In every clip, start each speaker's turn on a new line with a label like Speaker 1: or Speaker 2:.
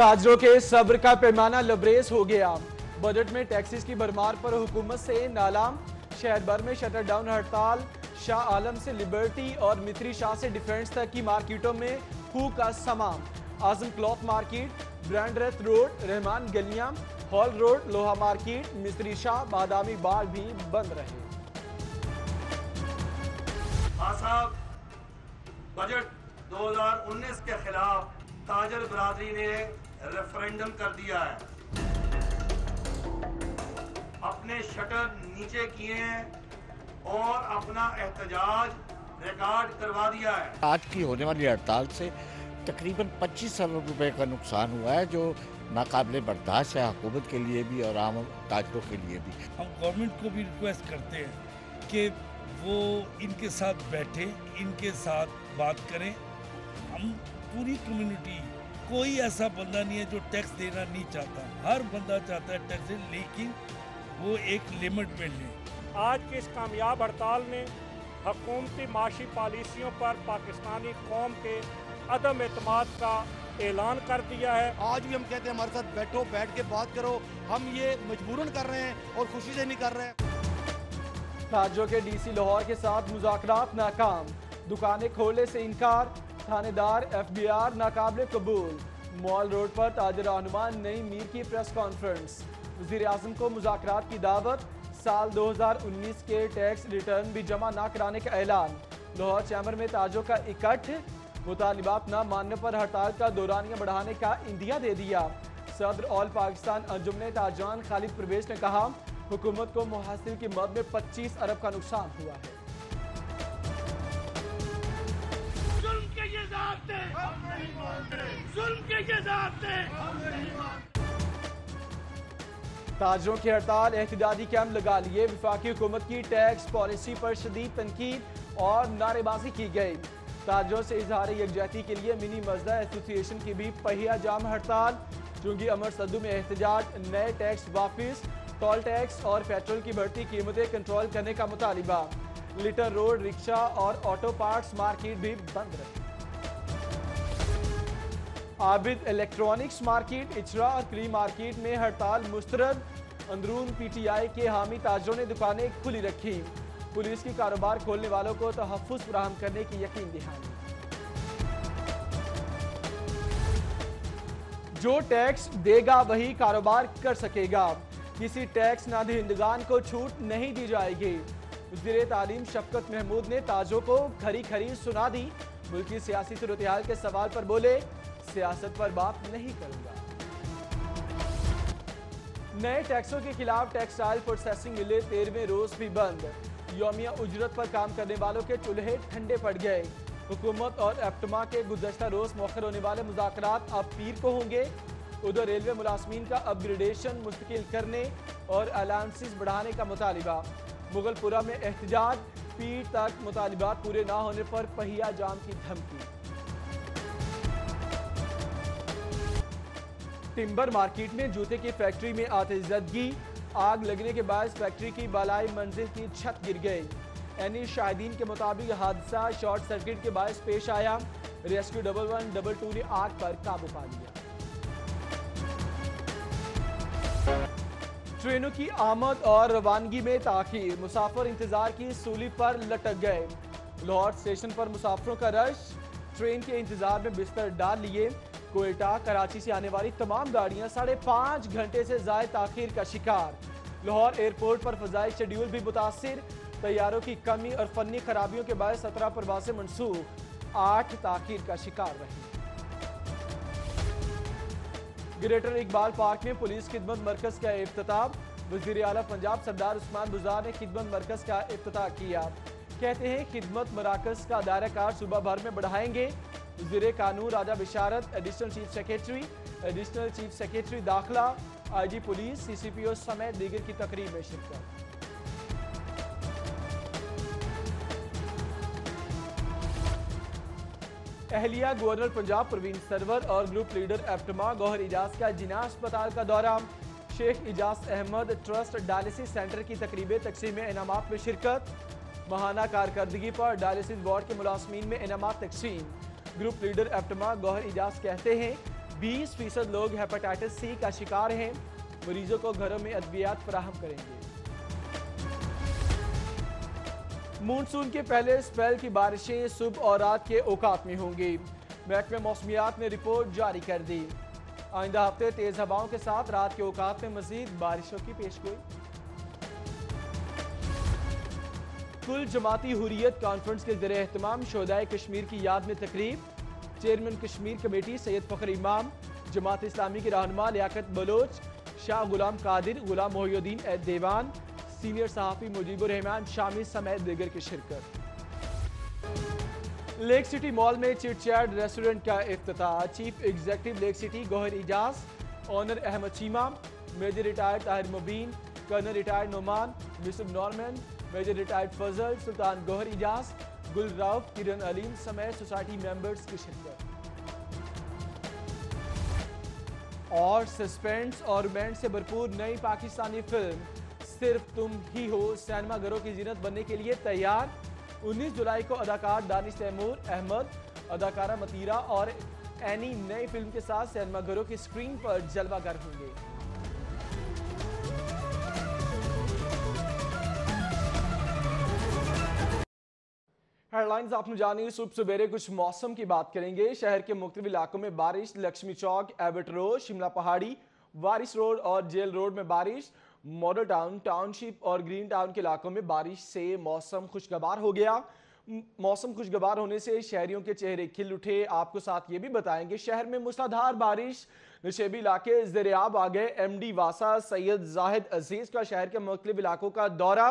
Speaker 1: تاجروں کے صبر کا پیمانہ لبریز ہو گیا۔ بجٹ میں ٹیکسیز کی برمار پر حکومت سے نالام۔ شہر بھر میں شٹر ڈاؤن ہڑتال۔ شاہ عالم سے لبرٹی اور متری شاہ سے ڈیفنس تک کی مارکیٹوں میں ہو کا سمام۔ Azam cloth market, Brandreth road, Rehman گلیاں۔ ہال روڈ، لوہا مارکیٹ مستری شاہ، بادامی باغ بھی بند رہے۔
Speaker 2: ہاں صاحب، بجٹ دو ہزار انیس کے خلاف تاجر برادری نے ریفرنڈم کر دیا ہے اپنے شٹر نیچے کیے ہیں اور اپنا احتجاج ریکارڈ کروا دیا ہے
Speaker 3: آج کی ہونے والی ہڑتال سے تقریباً پچیس ارب روپے کا نقصان ہوا ہے جو ناقابل برداشت ہے حکومت کے لیے بھی اور عام تاجروں کے لیے بھی۔
Speaker 4: ہم گورنمنٹ کو بھی ریکویسٹ کرتے ہیں کہ وہ ان کے ساتھ بیٹھے ان کے ساتھ بات کریں۔ ہم پوری کمیونٹی کوئی ایسا بندہ نہیں ہے جو ٹیکس دینا نہیں چاہتا۔ ہر بندہ چاہتا ہے ٹیکس لیکن وہ ایک لمٹ میں لیں
Speaker 5: آج کی اس کامیاب ہڑتال نے حکومتی معاشی پالیسیوں پر پاکستانی قوم کے عدم اعتماد کا اعلان کر دیا ہے۔
Speaker 6: آج بھی ہم کہتے ہیں ہمارے ساتھ بیٹھو بیٹھ کے بات کرو۔ ہم یہ مجبوراً کر رہے ہیں اور خوشی سے نہیں کر رہے۔ ہیں
Speaker 1: کے ڈی سی لاہور کے ساتھ مذاکرات ناکام۔ دکانیں کھولنے سے انکار۔ تھانے دار ایف بی آر ناقابل قبول۔ مال روڈ پر تاجر رہنمان نئی میر کی پریس کانفرنس۔ وزیر اعظم کو مذاکرات کی دعوت۔ سال دو ہزار انیس کے ٹیکس ریٹرن بھی جمع نہ کرانے کا اعلان۔ لاہور چیمبر میں تاجوں کا اکٹھ۔ مطالبات نہ ماننے پر ہڑتال کا دورانیہ بڑھانے کا اندیا دے دیا۔ صدر آل پاکستان انجمن تاجان خالد پرویش نے کہا، حکومت کو محاصل کی مد میں پچیس ارب کا نقصان ہوا ہے۔ تاجروں کی ہڑتال احتجاجی کیمپ لگا لیے۔ وفاقی حکومت کی ٹیکس پالیسی پر شدید تنقید اور نعرے بازی کی گئی۔ تاجروں سے اظہار یکجہتی کے لیے منی مزدہ ایسوسی ایشن کی بھی پہیا جام ہڑتال۔ چونگی امر صدو میں احتجاج، نئے ٹیکس واپس، ٹول ٹیکس اور پیٹرول کی بڑھتی قیمتیں کنٹرول کرنے کا مطالبہ۔ لیٹر روڈ، رکشہ اور آٹو پارٹس مارکیٹ بھی بند رہی عابد الیکٹرانکس مارکیٹ اچرا اور کلی مارکیٹ میں ہڑتال مسترد۔ اندرون پی ٹی آئی کے حامی تاجروں نے دکانیں کھلی رکھی پولیس کی کاروبار کھولنے والوں کو تحفظ فراہم کرنے کی یقین دہانی۔ جو ٹیکس دے گا وہی کاروبار کر سکے گا۔ کسی ٹیکس نہ دہندگان کو چھوٹ نہیں دی جائے گی۔ وزیر تعلیم شفقت محمود نے تاجوں کو کھری کھری سنا دی۔ ملکی سیاسی صورتحال کے سوال پر بولے۔ سیاست پر بات نہیں کروں گا۔ نئے ٹیکسوں کے خلاف ٹیکسٹائل پروسیسنگ ملے تیرویں روز بھی بند۔ یومیہ اجرت پر کام کرنے والوں کے چولہے ٹھنڈے پڑ گئے۔ حکومت اور ایپٹما کے گزشتہ روز موخر ہونے والے مذاکرات اب پیر کو ہوں گے۔ ادھر ریلوے ملازمین کا اپ گریڈیشن مستقل کرنے اور الائنسز بڑھانے کا مطالبہ۔ مغل پورہ میں احتجاج، پیر تک مطالبات پورے نہ ہونے پر پہیا جام کی دھمکی۔ ٹمبر مارکیٹ میں جوتے کی فیکٹری میں آتش زدگی آگ لگنے کے باعث فیکٹری کی بالائی منزل کی چھت گر گئی۔ اینی شاہدین کے مطابق حادثہ شارٹ سرکٹ کے باعث پیش آیا۔ Rescue double one double two نے آگ پر قابو پا لیا۔ ٹرینوں کی آمد اور روانگی میں تاخیر۔ مسافر انتظار کی سولی پر لٹک گئے۔ لاہور اسٹیشن پر مسافروں کا رش۔ ٹرین کے انتظار میں بستر ڈال لیے۔ کوئٹہ، کراچی سے آنے والی تمام گاڑیاں ساڑھے پانچ گھنٹے سے زائد تاخیر کا شکار۔ لاہور ایئرپورٹ پر فضائی شیڈیول بھی متاثر طیاروں کی کمی اور فنی خرابیوں کے باعث سترہ پروازیں منسوخ۔ آٹھ تاخیر کا شکار رہی گریٹر اقبال پارک میں پولیس خدمت مرکز کا افتتاح۔ وزیر اعلیٰ پنجاب سردار عثمان بزار نے خدمت مرکز کا افتتاح کیا۔ کہتے ہیں خدمت مراکز کا دائرہ کار صوبہ بھر میں بڑھائیں گے۔ وزیر قانون Raja Basharat additional chief secretary additional chief secretary داخلہ، آئی جی پولیس، سی سی پی او سمیت دیگر کی تقریب میں شرکت۔ اہلیہ گورنر پنجاب پروین سرور اور group leader APTMA Gohar Ijaz کا جناح اسپتال کا دورہ۔ Sheikh Ejaz Ahmed trust dialysis centre کی تقریب تقسیم انعامات میں شرکت۔ ماہانہ کارکردگی پر ڈائلسس وارڈ کے ملازمین میں انعامات تقسیم۔ Group leader APTMA Gohar Ijaz کہتے ہیں، بیس فیصد لوگ ہیپاٹائٹس سی کا شکار ہیں، مریضوں کو گھروں میں ادویات فراہم کریں گے۔ مونسون کے پہلے سپیل کی بارشیں صبح اور رات کے اوقات میں ہوں گی۔ محکمہ موسمیات نے رپورٹ جاری کر دی۔ آئندہ ہفتے تیز ہواؤں کے ساتھ رات کے اوقات میں مزید بارشوں کی پیشگوئی کل جماعتی حریت کانفرنس کے ذریعے اہتمام شہدائے کشمیر کی یاد میں تقریب۔ چیئرمین کشمیر کمیٹی سید فخر امام، جماعت اسلامی کے رہنما لیاقت بلوچ، شاہ غلام قادر، غلام محی الدین دیوان، سینئر صحافی مجیب الرحمان شامی سمیت دیگر کی شرکت۔ لیک سٹی مال میں چٹ چیٹ ریسٹورنٹ کا افتتاح۔ Chief executive Lake City Gohar Ejaz, owner Ahmed Cheema major retired Tahir Mubeen, colonel retired Noman Musab نورمن میجر ریٹائرڈ فضل، سلطان گوہر اجاز گل راؤف کرن علیم سمیت سوسائٹی ممبرز کی شرکت اور سسپینس اور رومانس سے بھرپور نئی پاکستانی فلم صرف تم ہی ہو سینما گھروں کی زینت بننے کے لیے تیار۔ انیس جولائی کو اداکار دانش تیمور احمد، اداکارہ متیرہ اور اینی نئی فلم کے ساتھ سینما گھروں کی سکرین پر جلوہ گر ہوں گے۔ ہیڈ لائنز آپ نے جانی صبح سبیرے کچھ موسم کی بات کریں گے۔ شہر کے مختلف علاقوں میں بارش، لکشمی چوک، Abbott road, Shimla Pahari Waris road اور جیل روڈ میں بارش۔ ماڈل ٹاؤن ٹاؤن شپ اور گرین ٹاؤن کے علاقوں میں بارش سے موسم خوشگوار ہو گیا۔ موسم خوشگوار ہونے سے شہریوں کے چہرے کھل اٹھے۔ آپ کو ساتھ یہ بھی بتائیں گے، شہر میں مسلادھار بارش۔ نشیبی علاقے زیریاب آگئے۔ ایم ڈی واسا، سید زاہد عزیز کا شہر کے مختلف علاقوں کا دورہ۔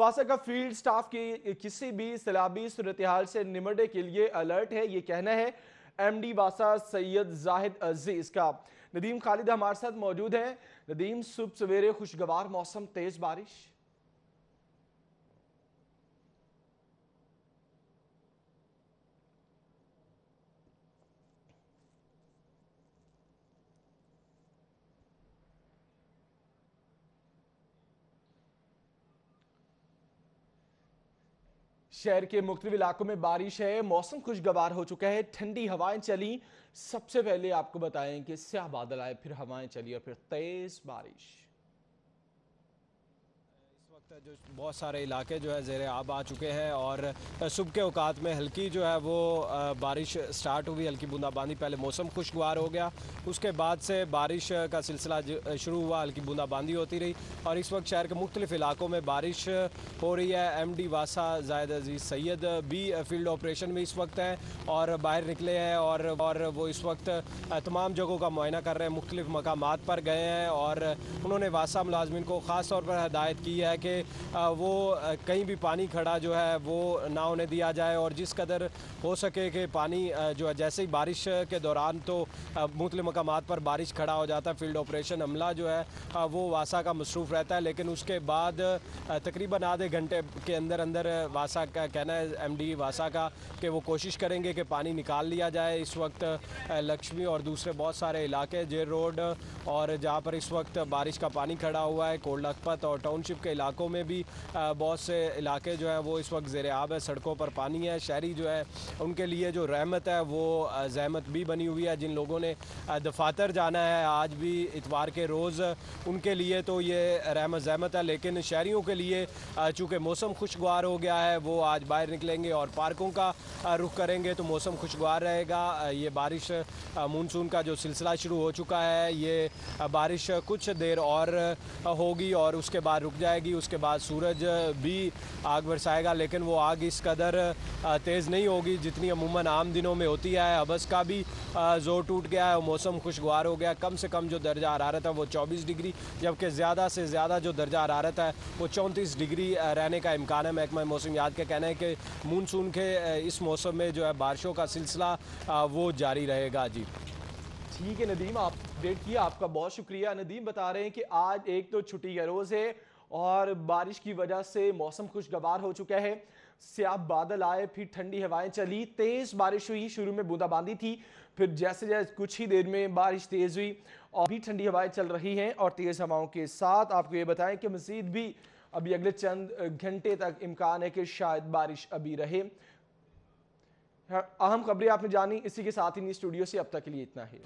Speaker 1: واسا کا فیلڈ سٹاف کی کسی بھی سلابی صورتحال سے نمٹے کے لیے الرٹ ہے، یہ کہنا ہے ایم ڈی واسا سید زاہد عزیز کا۔ ندیم خالد ہمارے ساتھ موجود ہیں۔ ندیم، صبح سویرے خوشگوار موسم، تیز بارش۔ شہر کے مختلف علاقوں میں بارش ہے، موسم خوشگوار ہو چکا ہے، ٹھنڈی ہوائیں چلی سب سے پہلے آپ کو بتائیں کہ سیاہ بادل آئے، پھر ہوائیں چلی اور پھر تیز بارش۔
Speaker 7: جو بہت سارے علاقے جو ہے زیر آب آ چکے ہیں اور صبح کے اوقات میں ہلکی جو ہے وہ بارش سٹارٹ ہوئی، ہلکی بوندا باندی پہلے موسم خوشگوار ہو گیا۔ اس کے بعد سے بارش کا سلسلہ شروع ہوا، ہلکی بوندا باندی ہوتی رہی۔ اور اس وقت شہر کے مختلف علاقوں میں بارش ہو رہی ہے۔ ایم ڈی واسا، زائد عزیز سید بھی فیلڈ آپریشن میں اس وقت ہیں اور باہر نکلے ہیں اور اور وہ اس وقت تمام جگہوں کا معائنہ کر رہے ہیں۔ مختلف مقامات پر گئے ہیں اور انہوں نے واسا ملازمین کو خاص طور پر ہدایت کی ہے کہ وہ کہیں بھی پانی کھڑا جو ہے، وہ نہ انہیں دیا جائے اور جس قدر ہو سکے کہ پانی جو ہے، جیسے ہی بارش کے دوران تو مختلف مقامات پر بارش کھڑا ہو جاتا ہے، فیلڈ آپریشن عملہ جو ہے وہ واسا کا مصروف رہتا ہے، لیکن اس کے بعد تقریباً آدھے گھنٹے کے اندر اندر واسا کا کہنا ہے، ایم ڈی واسا کا، کہ وہ کوشش کریں گے کہ پانی نکال لیا جائے اس وقت لکشمی اور دوسرے بہت سارے علاقے جیر روڈ اور جہاں پر اس وقت بارش کا پانی کھڑا ہوا ہے، کولڈ لکھپت اور ٹاؤن شپ کے علاقوں میں بھی بہت سے علاقے جو ہیں وہ اس وقت زیر آب ہے، سڑکوں پر پانی ہے، شہری جو ہے ان کے لیے جو رحمت ہے وہ زحمت بھی بنی ہوئی ہے۔ جن لوگوں نے دفاتر جانا ہے آج بھی اتوار کے روز، ان کے لیے تو یہ رحمت زحمت ہے۔ لیکن شہریوں کے لیے چونکہ موسم خوشگوار ہو گیا ہے، وہ آج باہر نکلیں گے اور پارکوں کا رخ کریں گے تو موسم خوشگوار رہے گا۔ یہ بارش مونسون کا جو سلسلہ شروع ہو چکا ہے، یہ بارش کچھ دیر اور ہوگی اور اس کے بعد رک جائے گی، اس کے بعد سورج بھی آگ برسائے گا، لیکن وہ آگ اس قدر تیز نہیں ہوگی جتنی عموماً عام دنوں میں ہوتی ہے۔ ابس کا بھی زور ٹوٹ گیا ہے، موسم خوشگوار ہو گیا۔ کم سے کم جو درجہ حرارت ہے وہ چوبیس ڈگری، جبکہ زیادہ سے زیادہ جو درجہ حرارت ہے وہ چونتیس ڈگری رہنے کا امکان ہے۔ محکمہ موسم یاد کا کہنا ہے کہ مونسون کے اس موسم میں جو ہے بارشوں کا سلسلہ وہ جاری رہے گا۔ جی۔
Speaker 1: ٹھیک ہے، ندیم، آپ ڈیٹ کیا آپ کا بہت شکریہ۔ ندیم، بتا رہے ہیں کہ آج ایک تو چھٹی کا روز ہے۔ اور بارش کی وجہ سے موسم خوشگوار ہو چکا ہے۔ سیاہ بادل آئے، پھر ٹھنڈی ہوائیں چلی۔ تیز بارش ہوئی، شروع میں بوندا باندی تھی۔ پھر جیسے جیسے کچھ ہی دیر میں بارش تیز ہوئی اور بھی ٹھنڈی ہوائیں چل رہی ہیں اور تیز ہواؤں کے ساتھ۔ آپ کو یہ بتائیں کہ مزید بھی ابھی اگلے چند گھنٹے تک امکان ہے کہ شاید بارش ابھی رہے۔ اہم خبریں آپ نے جانی، اسی کے ساتھ ہی اسٹوڈیو سے اب تک کے لیے اتنا ہے